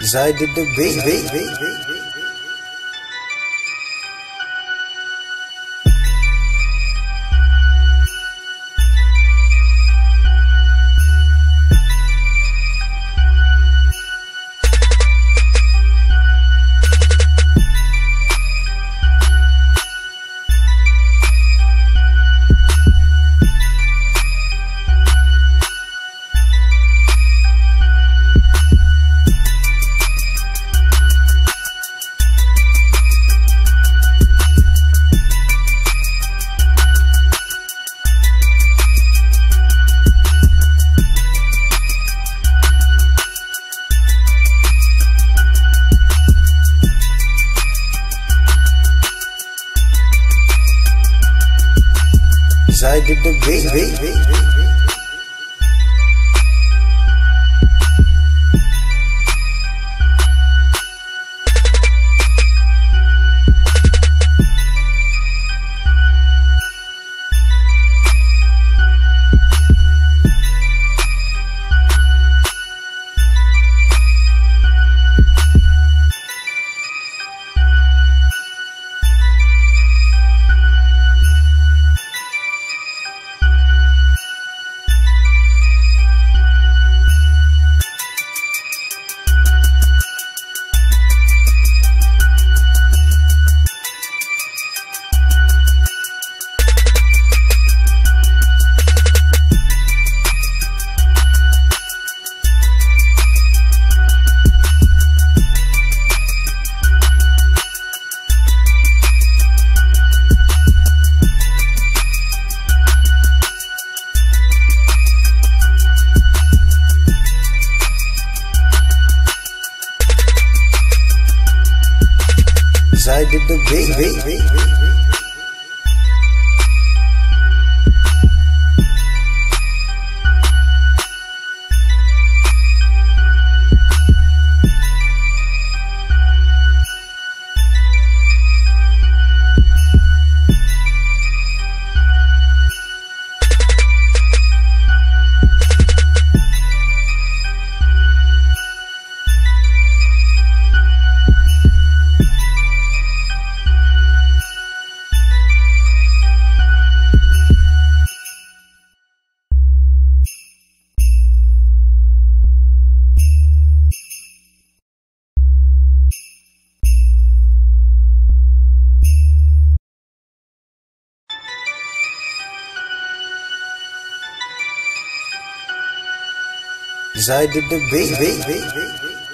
Zide the Zide the beat. Zide the beat. Zide the beat.